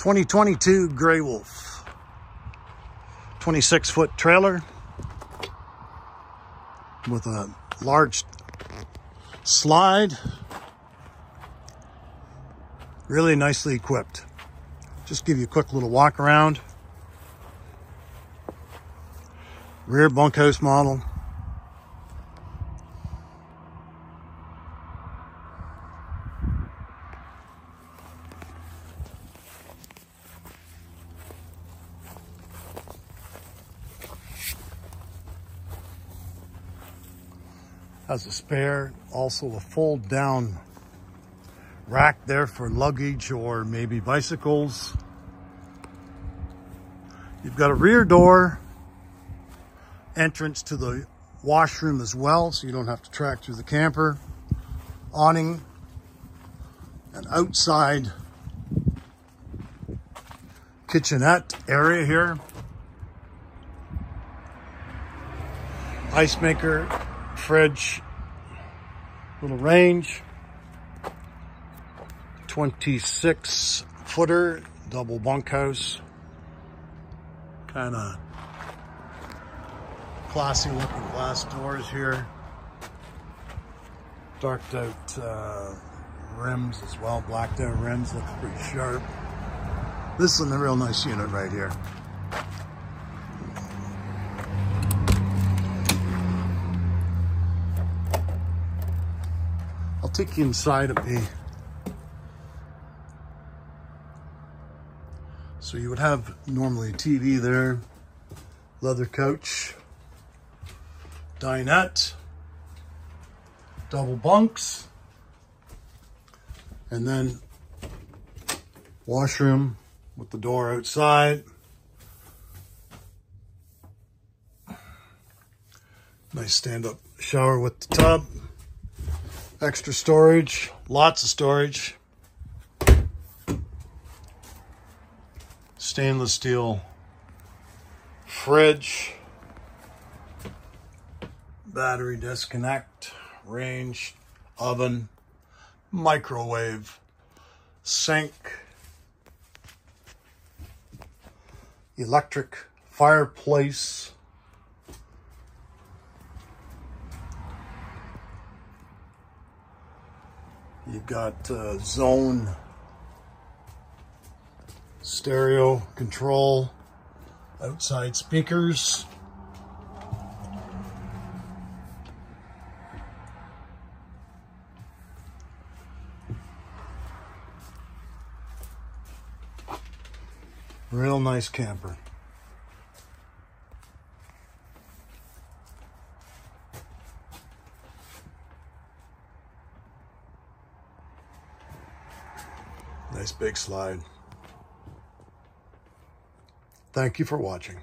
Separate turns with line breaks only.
2022 Grey Wolf. 26 foot trailer with a large slide. Really nicely equipped. Just give you a quick little walk around. Rear bunkhouse model. Has a spare, also a fold down rack there for luggage or maybe bicycles. You've got a rear door entrance to the washroom as well, so you don't have to track through the camper. Awning, an outside kitchenette area here. Ice maker fridge, little range, 26 footer, double bunkhouse, kind of classy looking glass doors here, darked out uh, rims as well, blacked out rims, looks pretty sharp. This is a real nice unit right here. I'll take you inside of me. So you would have normally a TV there, leather couch, dinette, double bunks, and then washroom with the door outside. Nice stand-up shower with the tub. Extra storage, lots of storage. Stainless steel fridge. Battery disconnect, range, oven, microwave, sink, electric fireplace, You've got uh, zone stereo control, outside speakers. Real nice camper. Nice big slide. Thank you for watching.